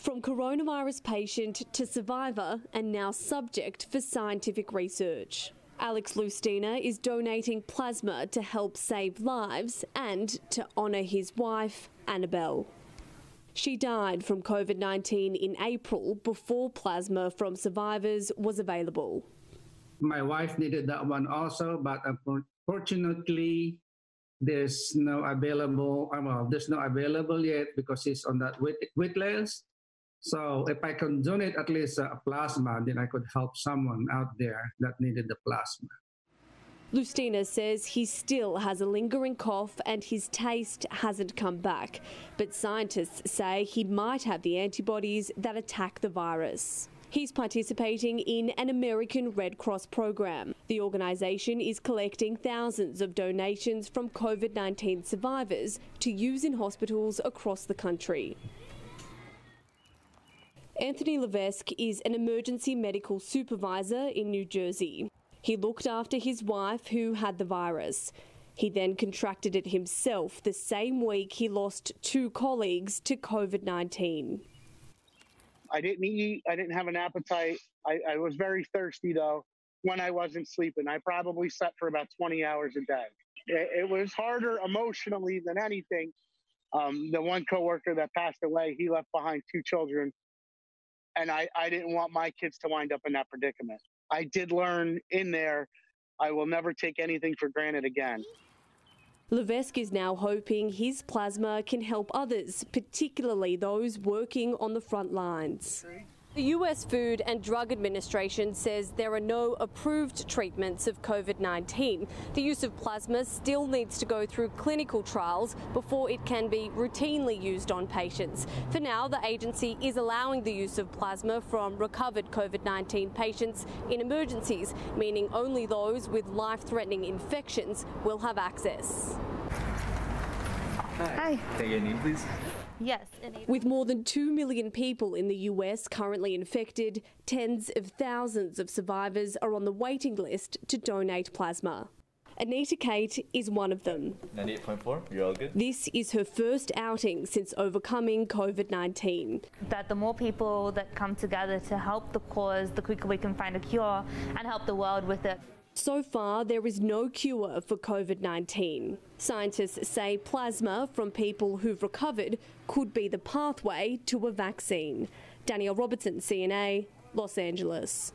From coronavirus patient to survivor and now subject for scientific research. Alex Lustina is donating plasma to help save lives and to honour his wife, Annabelle. She died from COVID 19 in April before plasma from survivors was available. My wife needed that one also, but unfortunately, there's no available. Uh, well, there's no available yet because it's on that wait, wait list. So if I can donate at least uh, a plasma, then I could help someone out there that needed the plasma. Lustina says he still has a lingering cough and his taste hasn't come back, but scientists say he might have the antibodies that attack the virus. He's participating in an American Red Cross program. The organisation is collecting thousands of donations from COVID 19 survivors to use in hospitals across the country. Anthony Levesque is an emergency medical supervisor in New Jersey. He looked after his wife who had the virus. He then contracted it himself the same week he lost two colleagues to COVID 19. I didn't eat, I didn't have an appetite. I, I, was very thirsty though when I wasn't sleeping. I probably slept for about 20 hours a day. It, it was harder emotionally than anything. Um, the one coworker that passed away, he left behind two children and I, I didn't want my kids to wind up in that predicament. I did learn in there I will never take anything for granted again. Levesque is now hoping his plasma can help others, particularly those working on the front lines. The US Food and Drug Administration says there are no approved treatments of COVID 19. The use of plasma still needs to go through clinical trials before it can be routinely used on patients. For now, the agency is allowing the use of plasma from recovered COVID 19 patients in emergencies, meaning only those with life threatening infections will have access. Hi. Take your name, please. Yes. With more than 2 million people in the US currently infected, tens of thousands of survivors are on the waiting list to donate plasma. Anita Kate is one of them. 98.4, you're all good? This is her first outing since overcoming COVID 19. That the more people that come together to help the cause, the quicker we can find a cure and help the world with it. So far, there is no cure for COVID 19. Scientists say plasma from people who've recovered could be the pathway to a vaccine. Danielle Robertson, CNA, Los Angeles.